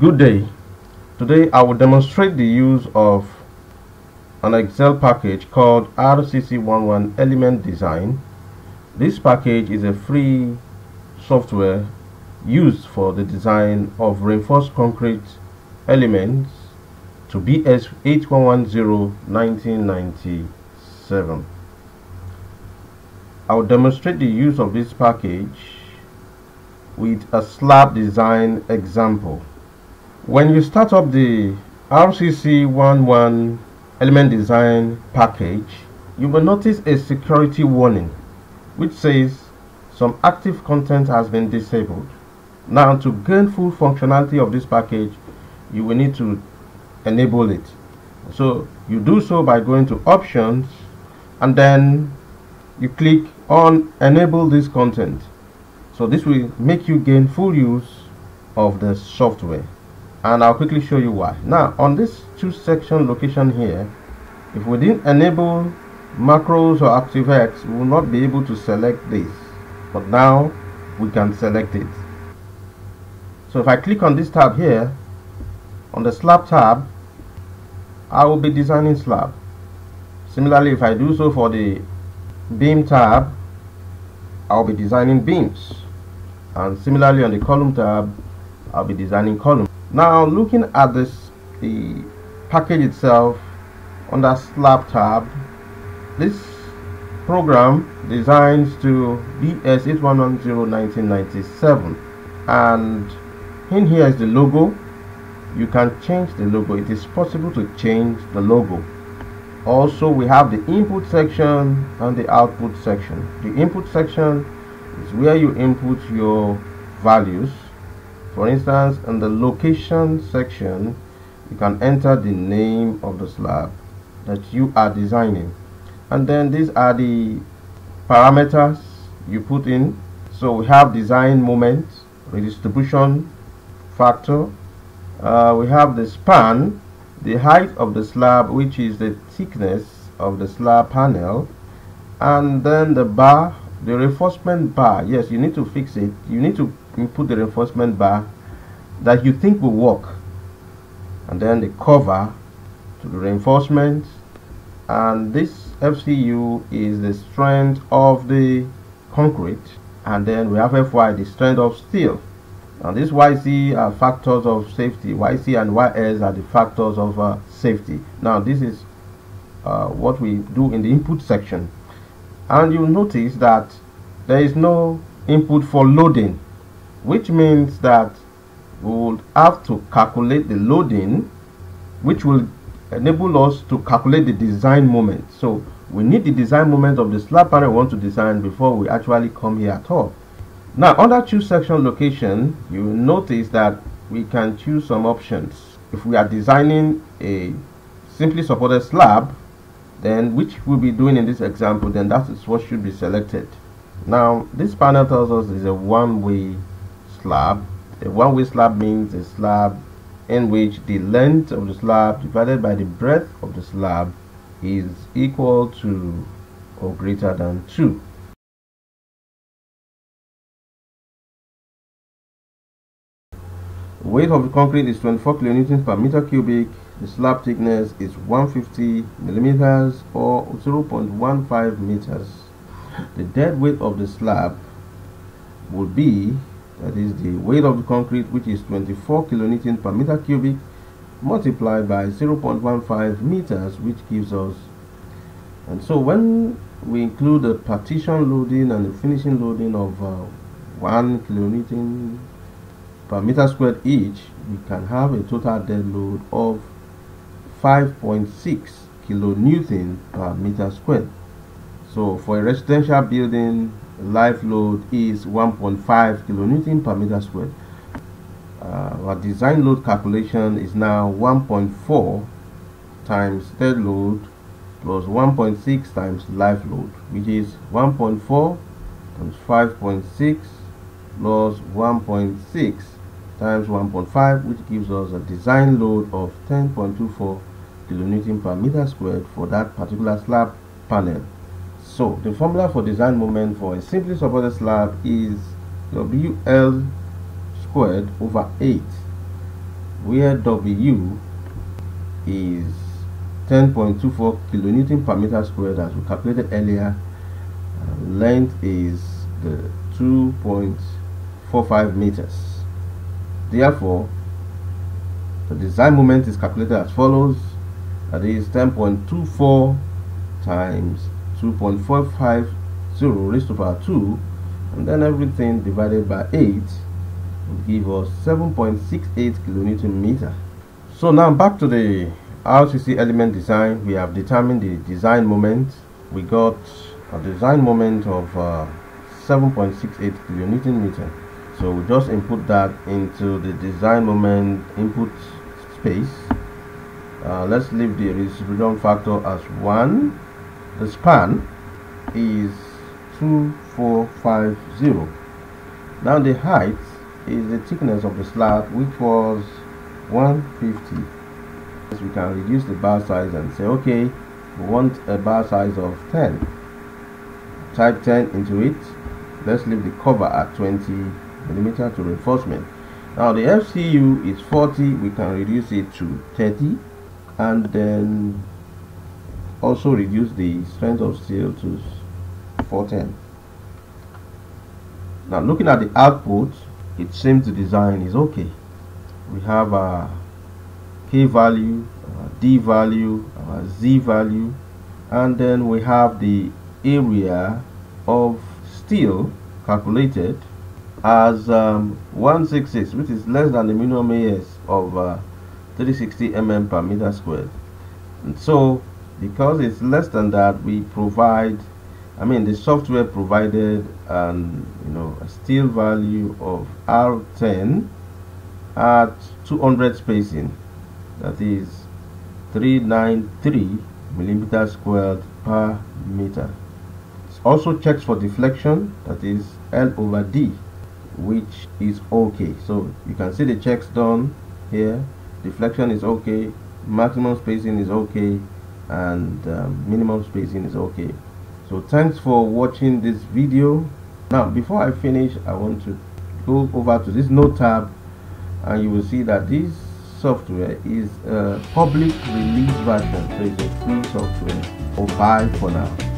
Good day. Today I will demonstrate the use of an Excel package called RCC11 Element Design. This package is a free software used for the design of reinforced concrete elements to BS 8110 1997. I will demonstrate the use of this package with a slab design example. When you start up the RCC11 element design package, you will notice a security warning which says some active content has been disabled. Now to gain full functionality of this package, you will need to enable it. So you do so by going to options and then you click on enable this content. So this will make you gain full use of the software and I'll quickly show you why. Now on this two section location here, if we didn't enable macros or ActiveX, we will not be able to select this. But now we can select it. So if I click on this tab here, on the slab tab, I will be designing slab. Similarly, if I do so for the beam tab, I'll be designing beams. And similarly on the column tab, I'll be designing columns. Now looking at this the package itself under slab tab this program designs to BS 8110 1997 and in here is the logo. You can change the logo. It is possible to change the logo. Also we have the input section and the output section. The input section is where you input your values for instance, in the location section, you can enter the name of the slab that you are designing. And then these are the parameters you put in. So we have design moment, redistribution factor. Uh, we have the span, the height of the slab, which is the thickness of the slab panel. And then the bar, the reinforcement bar. Yes, you need to fix it. You need to input the reinforcement bar that you think will work. And then the cover to the reinforcement. And this FCU is the strength of the concrete. And then we have FY the strength of steel. And this YC are factors of safety. YC and YS are the factors of uh, safety. Now this is uh, what we do in the input section. And you'll notice that there is no input for loading which means that we will have to calculate the loading which will enable us to calculate the design moment. So we need the design moment of the slab panel we want to design before we actually come here at all. Now under choose section location you will notice that we can choose some options. If we are designing a simply supported slab then which we'll be doing in this example then that is what should be selected. Now this panel tells us it's a one-way slab. A one-way slab means a slab in which the length of the slab divided by the breadth of the slab is equal to or greater than 2. Weight of the concrete is 24 kilonewtons per meter cubic. The slab thickness is 150 millimeters or 0.15 meters. The dead weight of the slab would be that is the weight of the concrete which is 24 kilonewton per meter cubic multiplied by 0.15 meters which gives us. And so when we include the partition loading and the finishing loading of uh, 1 kilonewton per meter squared each we can have a total dead load of 5.6 kilonewton per meter squared. So for a residential building live load is 1.5 kilonewton per meter squared. Uh, our design load calculation is now 1.4 times dead load plus 1.6 times live load, which is 1.4 times 5.6 plus 1.6 times 1.5, which gives us a design load of 10.24 kilonewton per meter squared for that particular slab panel. So the formula for design moment for a simply supported slab is WL squared over 8 where W is 10.24 kilonewton per meter squared as we calculated earlier. Length is the 2.45 meters. Therefore the design moment is calculated as follows. That is 10.24 times 2.450 raised to power 2 and then everything divided by 8 will give us 7.68 kilonewton meter. So now back to the RCC element design. We have determined the design moment. We got a design moment of uh, 7.68 kilonewton meter. So we just input that into the design moment input space. Uh, let's leave the distribution factor as 1 the span is 2450 now the height is the thickness of the slab which was 150 so we can reduce the bar size and say okay we want a bar size of 10 type 10 into it. Let's leave the cover at 20 millimeter to reinforcement. Now the FCU is 40 we can reduce it to 30 and then also reduce the strength of steel to 410 now looking at the output it seems the design is okay. We have a k value d value z value and then we have the area of steel calculated as um, 166 which is less than the minimum AS of uh, 360 mm per meter squared. And so because it's less than that we provide I mean the software provided and you know a steel value of R10 at 200 spacing. That is 393 millimeter squared per meter. It also checks for deflection that is L over D which is okay. So you can see the checks done here. Deflection is okay. Maximum spacing is okay and um, minimum spacing is okay. So thanks for watching this video. Now before I finish I want to go over to this note tab and you will see that this software is a public release version. So it's a free software. Or bye for now